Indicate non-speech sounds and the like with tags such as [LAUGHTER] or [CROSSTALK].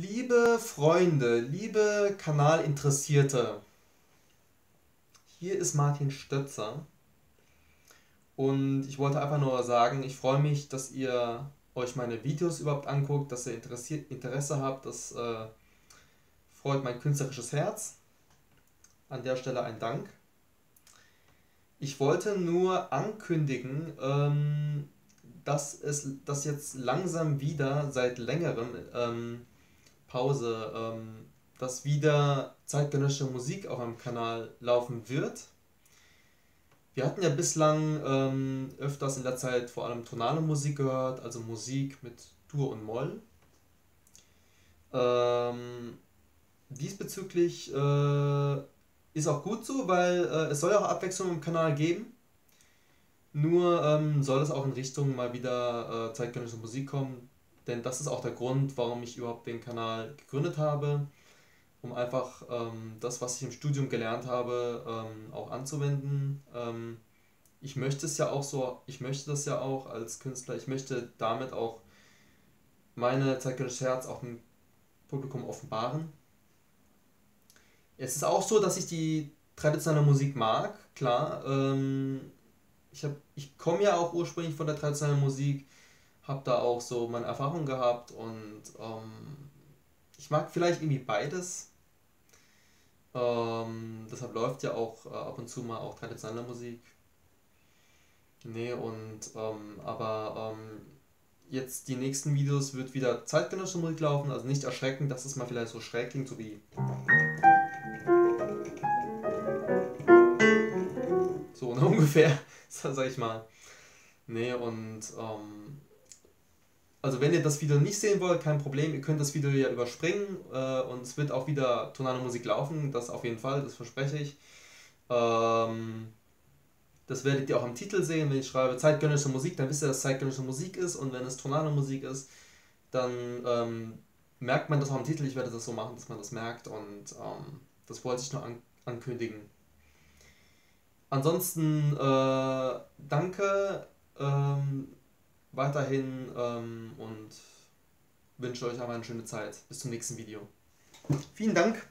Liebe Freunde, liebe Kanalinteressierte, hier ist Martin Stötzer und ich wollte einfach nur sagen, ich freue mich, dass ihr euch meine Videos überhaupt anguckt, dass ihr Interesse habt, das äh, freut mein künstlerisches Herz. An der Stelle ein Dank. Ich wollte nur ankündigen, ähm, dass es dass jetzt langsam wieder seit längerem ähm, Pause, ähm, dass wieder zeitgenössische Musik auf meinem Kanal laufen wird. Wir hatten ja bislang ähm, öfters in der Zeit vor allem tonale Musik gehört, also Musik mit Dur und Moll. Ähm, diesbezüglich äh, ist auch gut so, weil äh, es soll ja auch Abwechslung im Kanal geben. Nur ähm, soll es auch in Richtung mal wieder äh, zeitgenössische Musik kommen, denn das ist auch der Grund, warum ich überhaupt den Kanal gegründet habe, um einfach ähm, das, was ich im Studium gelernt habe, ähm, auch anzuwenden. Ähm, ich möchte es ja auch so, ich möchte das ja auch als Künstler, ich möchte damit auch meine zeitgenössische Herz auch dem Publikum offenbaren. Es ist auch so, dass ich die traditionelle Musik mag, klar. Ähm, ich, ich komme ja auch ursprünglich von der traditionellen Musik, habe da auch so meine Erfahrungen gehabt und ähm, ich mag vielleicht irgendwie beides. Ähm, deshalb läuft ja auch äh, ab und zu mal auch traditionelle Musik. Nee, und ähm, aber ähm, jetzt die nächsten Videos wird wieder zeitgenössische Musik laufen, also nicht erschrecken, dass es mal vielleicht so schräg klingt, so wie. So ne, [LAUGHS] ungefähr, [LAUGHS] sag ich mal. Nee, und ähm, also wenn ihr das Video nicht sehen wollt, kein Problem, ihr könnt das Video ja überspringen äh, und es wird auch wieder tonale Musik laufen, das auf jeden Fall, das verspreche ich. Ähm, das werdet ihr auch am Titel sehen, wenn ich schreibe zeitgenössische Musik, dann wisst ihr, dass zeitgenössische Musik ist und wenn es tonale Musik ist, dann ähm, merkt man das auch am Titel. Ich werde das so machen, dass man das merkt und ähm, das wollte ich nur an ankündigen. Ansonsten äh, danke ähm, weiterhin ähm, und wünsche euch aber eine schöne Zeit. Bis zum nächsten Video. Vielen Dank.